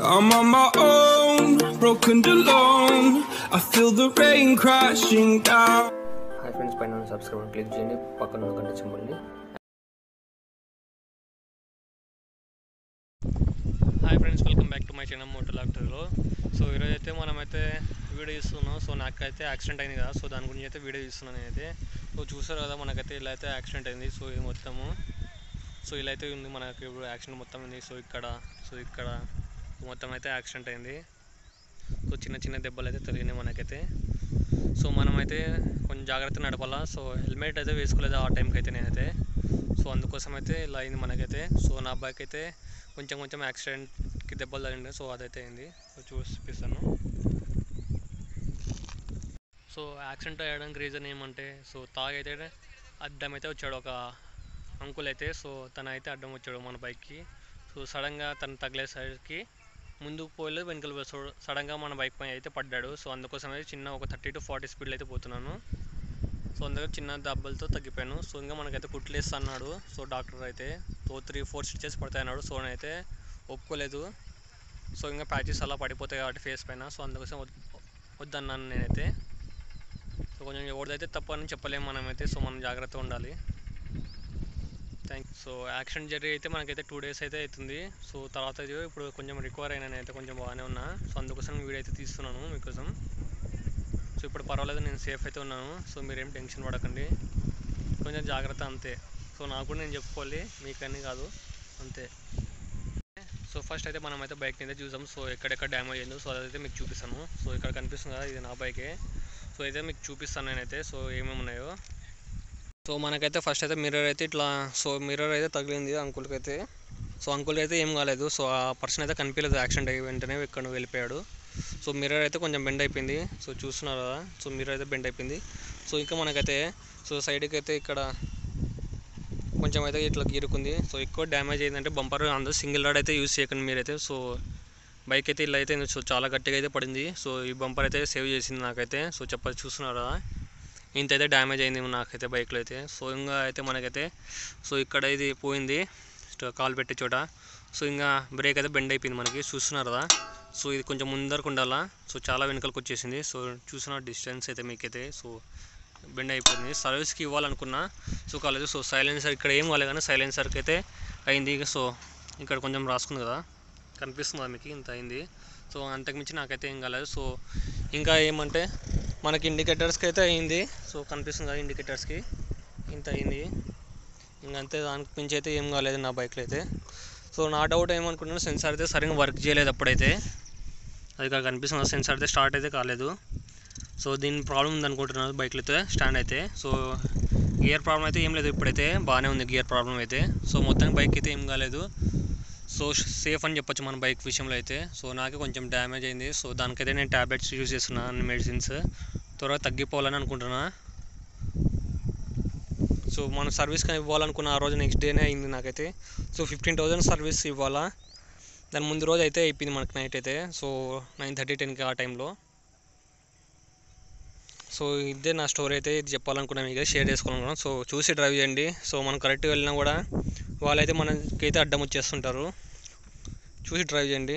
I'm on my own, broken alone. I feel the rain crashing down. Hi friends పైన subscribe click చేయండి. పక్కన ఉన్న గంట సింబల్ని hi friends welcome back to my channel moto లాక్టర్లో so ఈరోజు అయితే మనమైతే వీడియో ఇస్తున్నాం సో నాకైతే యాక్సిడెంట్ అయింది కదా. సో దాని గురించి అయితే వీడియో ఇస్తున్నాను నేనైతే. సో చూసారు కదా మనకైతే ఇలా అయితే యాక్సిడెంట్ అయింది. సో ఇది మొత్తము. సో ఇలా అయితే ఉంది మనకి ఇప్పుడు యాక్సిడెంట్ మొత్తం ఉంది. సో ఇక్కడ. సో ఇక్కడ. మొత్తం అయితే యాక్సిడెంట్ అయింది. సో చిన్న చిన్న దెబ్బలు అయితే తగిలినాయి మనకైతే. సో మనమైతే కొంచెం జాగ్రత్త నడపాలా. సో హెల్మెట్ అయితే వేసుకోలేదు ఆ టైంకి అయితే నేనైతే. సో అందుకోసం అయితే ఇలా అయింది మనకైతే. సో నా బైక్ అయితే కొంచెం కొంచెం యాక్సిడెంట్కి దెబ్బలు తగిలింది సో అదైతే అయింది. సో చూపిస్తాను. సో యాక్సిడెంట్ అయ్యడానికి రీజన్ ఏమంటే సో తాగైతే అడ్డం అయితే వచ్చాడు ఒక అంకుల్ అయితే. సో తన అయితే అడ్డం వచ్చాడు మన బైక్కి సో సడన్గా తను తగిలేసరికి ముందుకు పోలేదు వెనుకలు సడన్గా మన బైక్ పైన అయితే పడ్డాడు. సో అందుకోసం అయితే చిన్న ఒక థర్టీ టు ఫార్టీ స్పీడ్లో అయితే పోతున్నాను. సో అందుకే చిన్న దెబ్బలతో తగ్గిపోయాను. సో ఇంకా మనకైతే కుట్లేస్తా అన్నాడు. సో డాక్టర్ అయితే సో త్రీ ఫోర్ స్టిచెస్ పడతాయి అన్నాడు. సో నేనైతే ఒప్పుకోలేదు. సో ఇంకా ప్యాచెస్ అలా పడిపోతాయి కాబట్టి ఫేస్ పైన. సో అందుకోసం వద్దన్నాను నేనైతే. సో కొంచెం ఎవరిదైతే తప్పని అని చెప్పలేము మనమైతే. సో మనం జాగ్రత్తగా ఉండాలి. థ్యాంక్ సో యాక్సిడెంట్ జరిగి అయితే మనకైతే టూ డేస్ అయితే అవుతుంది సో తర్వాత ఇది ఇప్పుడు కొంచెం రికవర్ అయినా అయితే కొంచెం బాగానే ఉన్నా. సో అందుకోసం వీడియో అయితే తీస్తున్నాను మీకోసం. సో ఇప్పుడు పర్వాలేదు నేను సేఫ్ అయితే ఉన్నాను. సో మీరేం టెన్షన్ పడకండి. కొంచెం జాగ్రత్త అంతే. సో నాకు కూడా నేను చెప్పుకోవాలి మీకన్నీ కాదు. అంతే. సో ఫస్ట్ అయితే మనం అయితే బైక్ని అయితే చూసాం. సో ఎక్కడెక్కడ డ్యామేజ్ అయిందో సో అదైతే మీకు చూపిస్తాను. సో ఇక్కడ కనిపిస్తుంది కదా ఇది నా బైకే సో అయితే మీకు చూపిస్తాను నేనైతే. సో ఏమేమి ఉన్నాయో. సో మనకైతే ఫస్ట్ అయితే మిర్రర్ అయితే ఇట్లా సో మిర్రర్ అయితే తగిలింది అంకుల్కి అయితే సో అంకుల్ అయితే ఏం కాలేదు సో ఆ పర్సన్ అయితే కనిపించలేదు యాక్సిడెంట్ అయ్యి వెంటనే ఇక్కడ వెళ్ళిపోయాడు. సో మిర్రర్ అయితే కొంచెం బెండ్ అయిపోయింది. సో చూస్తున్నారు కదా సో మిర్రర్ అయితే బెండ్ అయిపోయింది. సో ఇంకా మనకైతే సో సైడ్కి అయితే ఇక్కడ కొంచెం అయితే ఇట్లా గీరుకుంది సో ఎక్కువ డ్యామేజ్ అయిందంటే బంపర్ అందరూ సింగిల్ రాడ్ అయితే యూస్ చేయకండి మీరైతే. సో బైక్ అయితే ఇలా అయితే సో చాలా గట్టిగా అయితే పడింది. సో ఈ బంపర్ అయితే సేవ్ చేసింది నాకైతే. సో చెప్పాలి చూస్తున్నారా ఇంత అయితే డ్యామేజ్ అయింది నాకైతే బైక్లో అయితే సో ఇంకా అయితే మనకైతే సో ఇక్కడ ఇది పోయింది. కాల్ కాలు పెట్టే చోట. సో ఇంకా బ్రేక్ అయితే బెండ్ అయిపోయింది మనకి. చూస్తున్నారు కదా? సో ఇది కొంచెం ముందరకు ఉండాలా? సో చాలా వెనుకలకు వచ్చేసింది. సో చూసిన డిస్టెన్స్ అయితే మీకైతే సో బెండ్ అయిపోయింది. సర్వీస్కి ఇవ్వాలనుకున్నా సో కాలేదు. సో సైలెన్సర్ ఇక్కడ ఏం కాలేదు కానీ సైలెన్సర్కి అయితే అయింది. సో ఇక్కడ కొంచెం రాసుకుంది కదా? కనిపిస్తుంది మీకు? ఇంత అయింది. సో అంతకుమించి నాకైతే ఏం కాలేదు. సో ఇంకా ఏమంటే మనకి ఇండికేటర్స్కి అయితే అయింది. సో కనిపిస్తుంది కదా ఇండికేటర్స్కి ఇంత అయింది. ఇంకంతే దానికి మించి అయితే ఏం కాలేదు నా బైక్లో అయితే. సో నా డౌట్ ఏమనుకుంటున్నాను సెన్సార్ అయితే సరిగ్గా వర్క్ చేయలేదు అప్పుడైతే. అది ఇక్కడ కనిపిస్తుంది సెన్సార్ అయితే స్టార్ట్ అయితే కాలేదు. సో దీని ప్రాబ్లం ఉంది అనుకుంటున్నాను బైక్లో అయితే స్టాండ్ అయితే. సో గియర్ ప్రాబ్లం అయితే ఏం లేదు ఇప్పుడైతే. బాగానే ఉంది గియర్ ప్రాబ్లం అయితే. సో మొత్తం బైక్ అయితే ఏం కాలేదు. సో సేఫ్ అని చెప్పొచ్చు మన బైక్ విషయంలో అయితే. సో నాకే కొంచెం డ్యామేజ్ అయింది. సో దానికైతే నేను ట్యాబ్లెట్స్ యూజ్ చేస్తున్నాను మెడిసిన్స్ త్వరగా తగ్గిపోవాలని అనుకుంటున్నా. సో మనం సర్వీస్ కానీ ఇవ్వాలనుకున్న ఆ రోజు నెక్స్ట్ డేనే అయింది నాకైతే. సో ఫిఫ్టీన్ థౌజండ్ సర్వీస్ ఇవ్వాలా? దాని ముందు రోజు అయితే అయిపోయింది మనకి నైట్ అయితే. సో నైన్ థర్టీ టెన్కి ఆ టైంలో సో ఇదే నా స్టోరీ అయితే. ఇది చెప్పాలనుకున్నాను మీకు షేర్ చేసుకోవాలనుకున్నాను సో చూసి డ్రైవ్ చేయండి. సో మనం కరెక్ట్గా వెళ్ళినా కూడా వాళ్ళైతే మనకైతే అడ్డం వచ్చేస్తుంటారు. చూసి డ్రైవ్ చేయండి.